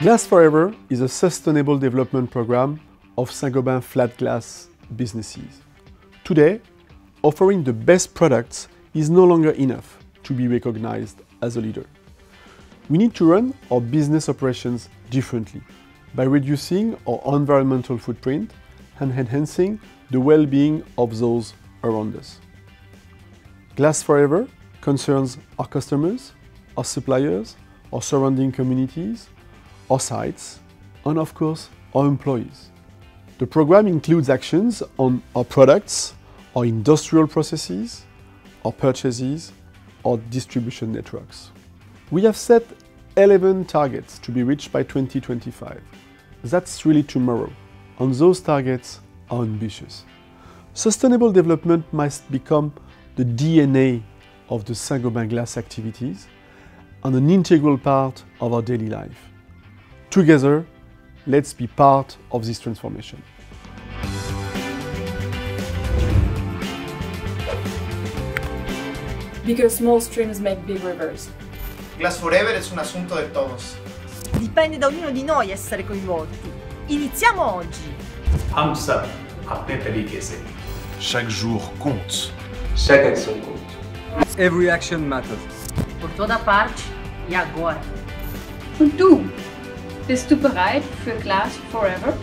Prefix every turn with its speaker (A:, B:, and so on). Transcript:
A: Glass Forever is a sustainable development program of Saint-Gobain flat glass businesses. Today, offering the best products is no longer enough to be recognized as a leader. We need to run our business operations differently by reducing our environmental footprint and enhancing the well-being of those around us. Glass Forever concerns our customers, our suppliers, our surrounding communities, our sites, and of course, our employees. The program includes actions on our products, our industrial processes, our purchases, our distribution networks. We have set 11 targets to be reached by 2025. That's really tomorrow, and those targets are ambitious. Sustainable development must become the DNA of the Saint-Gobain glass activities and an integral part of our daily life. Together, let's be part of this transformation.
B: Because small streams make big rivers.
C: Glass Forever es un asunto de todos.
D: Dipende da ognuno di noi essere coinvolti. Iniziamo oggi.
E: हम सब अपने तरीके से
F: Chaque jour compte.
G: Chaque action compte.
H: Every action matters.
I: Por toda parte e agora.
J: Und du? Bist du bereit für Glass Forever?